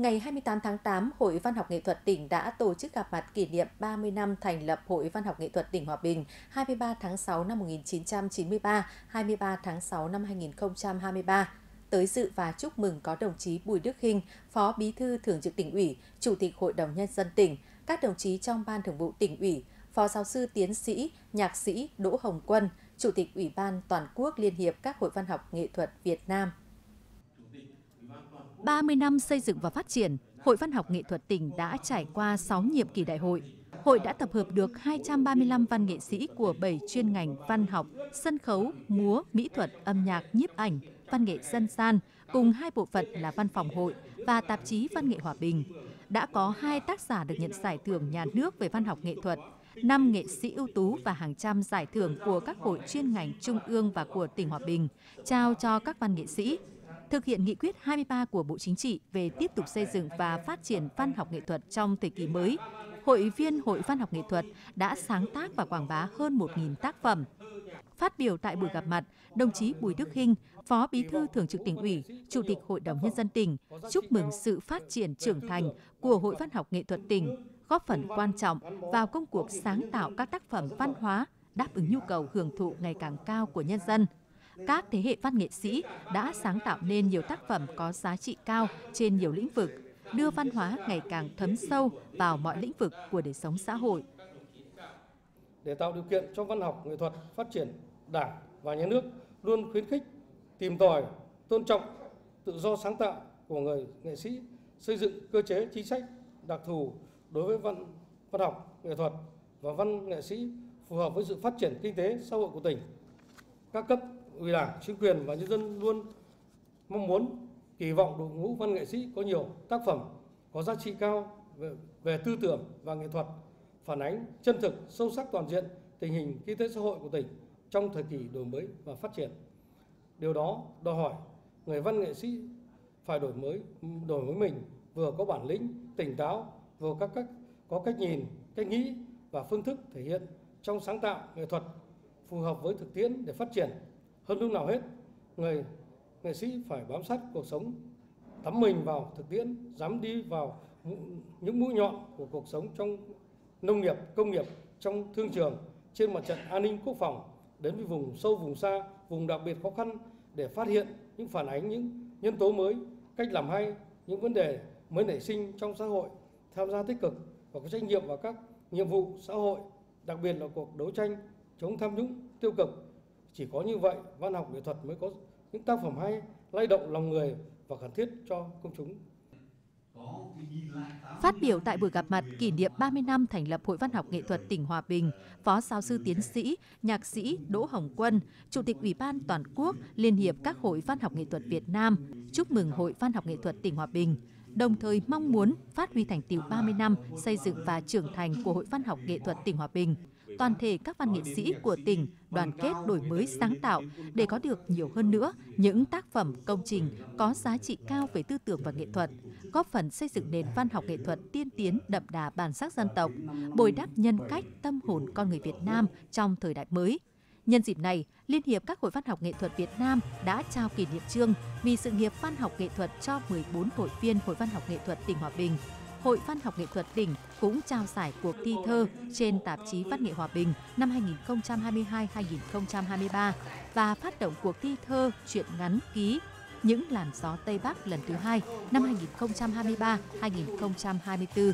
Ngày 28 tháng 8, Hội Văn học Nghệ thuật tỉnh đã tổ chức gặp mặt kỷ niệm 30 năm thành lập Hội Văn học Nghệ thuật tỉnh Hòa Bình 23 tháng 6 năm 1993, 23 tháng 6 năm 2023. Tới dự và chúc mừng có đồng chí Bùi Đức Hinh, Phó Bí thư Thường trực tỉnh ủy, Chủ tịch Hội đồng Nhân dân tỉnh, các đồng chí trong Ban Thường vụ tỉnh ủy, Phó giáo sư tiến sĩ, nhạc sĩ Đỗ Hồng Quân, Chủ tịch Ủy ban Toàn quốc Liên hiệp các Hội Văn học Nghệ thuật Việt Nam. 30 năm xây dựng và phát triển, Hội Văn học Nghệ thuật tỉnh đã trải qua 6 nhiệm kỳ đại hội. Hội đã tập hợp được 235 văn nghệ sĩ của 7 chuyên ngành văn học, sân khấu, múa, mỹ thuật, âm nhạc, nhiếp ảnh, văn nghệ dân gian, cùng hai bộ phận là Văn phòng hội và tạp chí Văn nghệ Hòa Bình. Đã có hai tác giả được nhận giải thưởng nhà nước về văn học nghệ thuật, năm nghệ sĩ ưu tú và hàng trăm giải thưởng của các hội chuyên ngành trung ương và của tỉnh Hòa Bình, trao cho các văn nghệ sĩ. Thực hiện nghị quyết 23 của Bộ Chính trị về tiếp tục xây dựng và phát triển văn học nghệ thuật trong thời kỳ mới, hội viên Hội Văn học Nghệ thuật đã sáng tác và quảng bá hơn 1.000 tác phẩm. Phát biểu tại buổi gặp mặt, đồng chí Bùi Đức Hinh, Phó Bí thư Thường trực tỉnh ủy, Chủ tịch Hội đồng Nhân dân tỉnh, chúc mừng sự phát triển trưởng thành của Hội Văn học Nghệ thuật tỉnh, góp phần quan trọng vào công cuộc sáng tạo các tác phẩm văn hóa, đáp ứng nhu cầu hưởng thụ ngày càng cao của nhân dân. Các thế hệ văn nghệ sĩ đã sáng tạo nên nhiều tác phẩm có giá trị cao trên nhiều lĩnh vực, đưa văn hóa ngày càng thấm sâu vào mọi lĩnh vực của đời sống xã hội. Để tạo điều kiện cho văn học nghệ thuật phát triển, Đảng và Nhà nước luôn khuyến khích, tìm tòi, tôn trọng tự do sáng tạo của người nghệ sĩ, xây dựng cơ chế chính sách đặc thù đối với văn văn học nghệ thuật và văn nghệ sĩ phù hợp với sự phát triển kinh tế xã hội của tỉnh. Các cấp ủy đảng, chính quyền và nhân dân luôn mong muốn kỳ vọng đội ngũ văn nghệ sĩ có nhiều tác phẩm có giá trị cao về, về tư tưởng và nghệ thuật, phản ánh chân thực, sâu sắc toàn diện tình hình kinh tế xã hội của tỉnh trong thời kỳ đổi mới và phát triển. Điều đó đòi hỏi người văn nghệ sĩ phải đổi mới đổi mới mình vừa có bản lĩnh, tỉnh táo, vừa có cách có cách nhìn, cách nghĩ và phương thức thể hiện trong sáng tạo nghệ thuật phù hợp với thực tiễn để phát triển. Hơn lúc nào hết, người nghệ sĩ phải bám sát cuộc sống, tắm mình vào thực tiễn, dám đi vào những mũi nhọn của cuộc sống trong nông nghiệp, công nghiệp, trong thương trường, trên mặt trận an ninh quốc phòng, đến với vùng sâu, vùng xa, vùng đặc biệt khó khăn để phát hiện những phản ánh những nhân tố mới, cách làm hay, những vấn đề mới nảy sinh trong xã hội, tham gia tích cực và có trách nhiệm vào các nhiệm vụ xã hội, đặc biệt là cuộc đấu tranh chống tham nhũng tiêu cực. Chỉ có như vậy, văn học nghệ thuật mới có những tác phẩm hay, lay động lòng người và cần thiết cho công chúng. Phát biểu tại buổi gặp mặt kỷ niệm 30 năm thành lập Hội Văn học Nghệ thuật tỉnh Hòa Bình, Phó giáo sư tiến sĩ, nhạc sĩ Đỗ Hồng Quân, Chủ tịch Ủy ban Toàn quốc Liên hiệp các Hội Văn học Nghệ thuật Việt Nam, chúc mừng Hội Văn học Nghệ thuật tỉnh Hòa Bình, đồng thời mong muốn phát huy thành tiệu 30 năm xây dựng và trưởng thành của Hội Văn học Nghệ thuật tỉnh Hòa Bình, toàn thể các văn nghệ sĩ của tỉnh đoàn kết đổi mới sáng tạo để có được nhiều hơn nữa những tác phẩm công trình có giá trị cao về tư tưởng và nghệ thuật, góp phần xây dựng nền văn học nghệ thuật tiên tiến đậm đà bản sắc dân tộc, bồi đắp nhân cách tâm hồn con người Việt Nam trong thời đại mới. Nhân dịp này, Liên hiệp các hội văn học nghệ thuật Việt Nam đã trao kỷ niệm trương vì sự nghiệp văn học nghệ thuật cho 14 hội viên Hội văn học nghệ thuật tỉnh Hòa Bình Hội Văn học nghệ thuật tỉnh cũng trao giải cuộc thi thơ trên tạp chí Văn nghệ Hòa Bình năm 2022-2023 và phát động cuộc thi thơ truyện ngắn ký Những làn gió Tây Bắc lần thứ hai năm 2023-2024.